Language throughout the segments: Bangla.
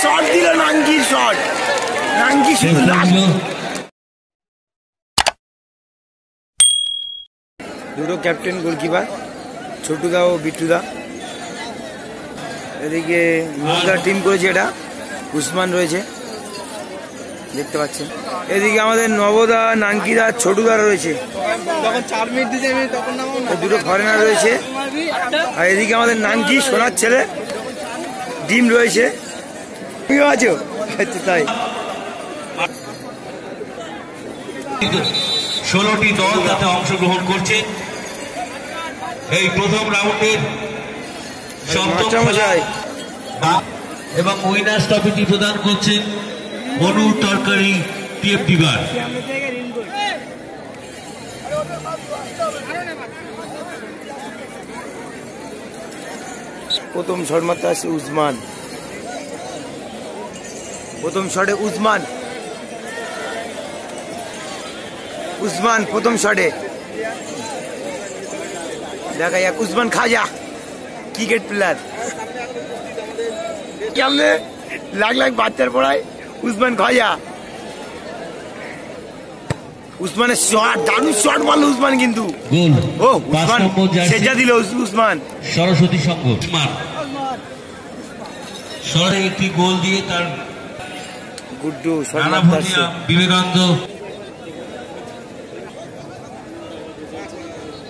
শট দিল নাঙ্গির শট নাঙ্গি শুধু দুটো ক্যাপ্টেন গোলকিপার ছোটুদা ও বিট্টুদা এদিকে নৌকা টিম করেছে এটা। উসমান রয়েছে। দেখতে পাচ্ছেন। এদিকে আমাদের নবদা নাঙ্কিদা ছোটুদা রয়েছে। যখন চার মিনিট দিতে আমি তখন নামো না। এই দুটো ফরেনার রয়েছে। আর এদিকে আমাদের নাঙ্কি সোনার ছেলে ডিম রয়েছে। তুমিও আছো? আচ্ছা তাই। ষোলোটি দল তাতে অংশগ্রহণ করছে। এই প্রথম রাউন্ডের সপ্তম এবং উইনার্স ট্রফিটি প্রদান করছেন অনুর তরকারি টিএফটি বার। প্রথম শট মারতে আসছে উসমান। প্রথম শটে উজমান উসমান প্রথম শটে। দেখা যাক, উসমান খাজা, ক্রিকেট প্লেয়ার। কেমনে লাখ লাখ বাচ্চার পড়ায় উসমান খাজা উসমানের শট দারুণ শট মারলো উসমান কিন্তু। গোল ও উসমান সেজা দিল উসমান। সরস্বতী সংঘ। উসমান। সরে একটি গোল দিয়ে তার গুড্ডু বিবেকানন্দ।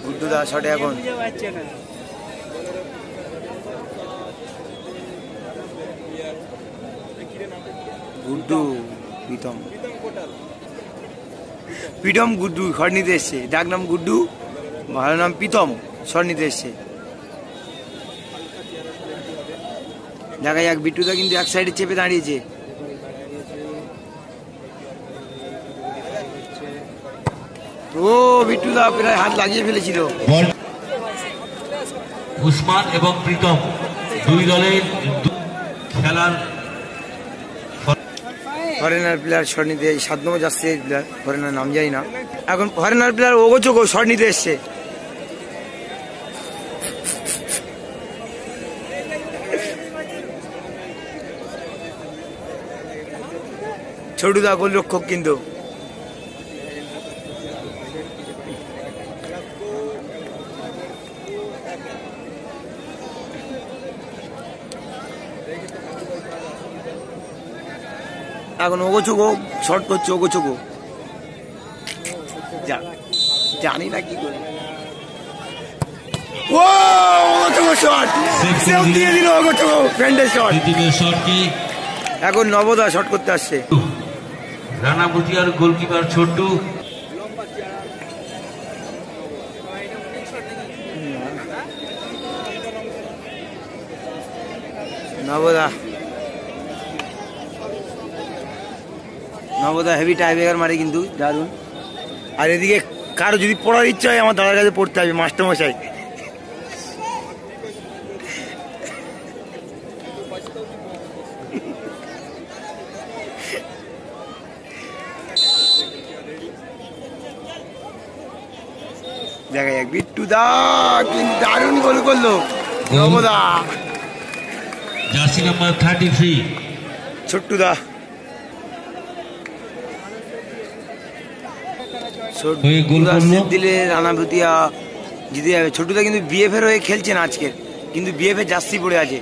গুড্ডু দা শটে এখন। গুড্ডু, প্রীতম। প্রীতম গুড্ডু নিতে এসছে। ডাক নাম গুড্ডু, ভালো নাম প্রীতম নিতে এসছে। দেখা যাক, বিট্টুদা কিন্তু এক সাইডে চেপে দাঁড়িয়েছে। ও, বিট্টুদা প্রায় হাত লাগিয়ে ফেলেছিল। উসমান এবং প্রীতম, দুই দলের খেলার ফরেনার প্লেয়ার শট নিতে সাত নম্বর যাচ্ছে এই প্লেয়ার ফরেনার নাম জানি না। এখন ফরেনার প্লেয়ার ওগোচোগো শট নিতে এসছে। ছোটুদা গোলরক্ষক কিন্তু। এখন ওগোচোগো শর্ট করছে ওগোচোগো জানি না কি করে। ও ওগোচোগো শট সেও দিয়ে দিল ওগোচোগো ফ্রেন্ডের শট দ্বিতীয় শটকে এখন নবদা শট করতে আসছে। রানা ভুটিয়ার গোলকিপার ছোট্টু। নবদা। নবদা হেভি টাইব্রেকার মারে কিন্তু দারুণ আর এদিকে কারও যদি পড়ার ইচ্ছা হয় আমার দাদার কাছে পড়তে হবে মাস্টারমশাই। দেখা যাক বিট্টু দা কিন্তু দারুণ গোল করল নবদা jersey number thirty three Chhottu da হয়ে গোল ছোট্টুদা করল। সেভ দিলে রানা ভুতিয়া জিতে যাবে। ছোটুদা কিন্তু বিএফ এর হয়ে খেলছেন আজকে। কিন্তু বিএফ জার্সি পড়ে আছে।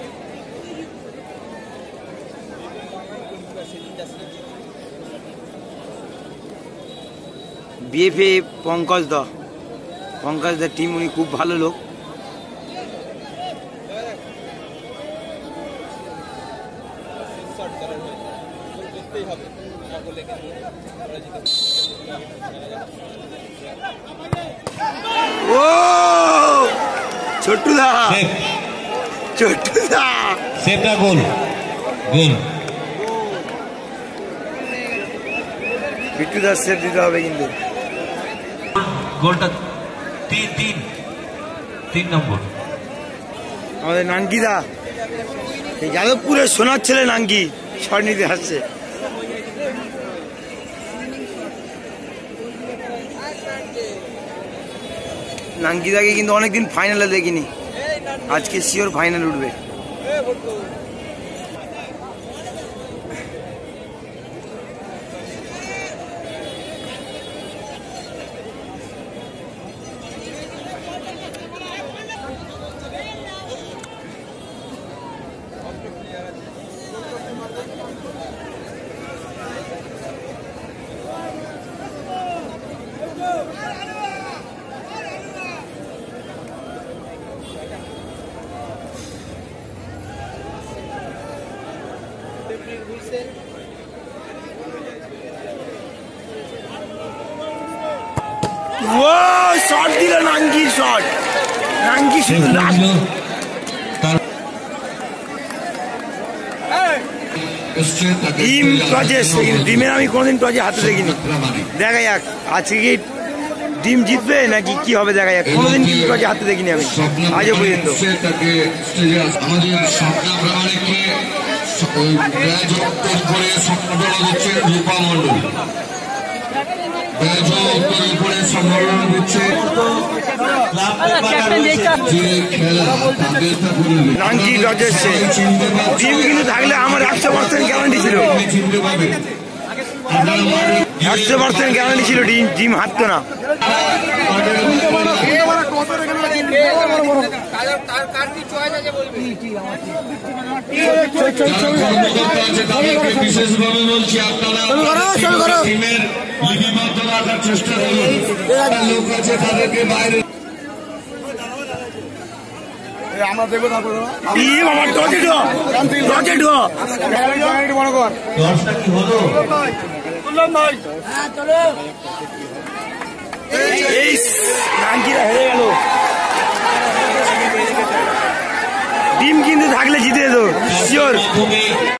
বিএফ এ পঙ্কজ দা। পঙ্কজ দা টিম উনি খুব ভালো লোক। Chhottu da goal. Goal. Bittu save দিতে হবে কিন্তু। গোলটা তিন তিন। তিন নম্বর। আমাদের এই যাদবপুরের সোনার ছেলে শট নিতে আসছে নাঙ্কিদাকে কিন্তু অনেকদিন ফাইনালে দেখিনি। আজকে শিওর ফাইনাল উঠবে। শট দিল নাঙ্কি শট তাকে টিম টজে টিমের আমি কোনোদিন টজে হাতে দেখিনি। দেখা যাক আজকে কি টিম জিতবে নাকি কি হবে দেখা যাক। কোনোদিন টিম টজে হাতে দেখিনি আমি। আজও পর্যন্ত। আমাদের ব্যাজ উত্তর করে সম্বোধনা দিচ্ছেন রূপা মণ্ডল ব্যাজ উত্তর করে সম্বোধনা দিচ্ছে। যে খেলা। টিম কিন্তু থাকলে আমার একশো পার্সেন্ট গ্যারান্টি ছিল। চিনতে পাবে একশো পার্সেন্ট গ্যারান্টি ছিল টিম হারতো না। বিশেষভাবে বলছি? আপনারা টিমের লিপিবদ্ধ রাখার চেষ্টা করুন লোক আছে তাদেরকে বাইরে আমরা দেখব কর। দশটা কি হলো? নাঙ্কিরা হেরে গেল। টিম কিন্তু থাকলে জিতে যেত শিওর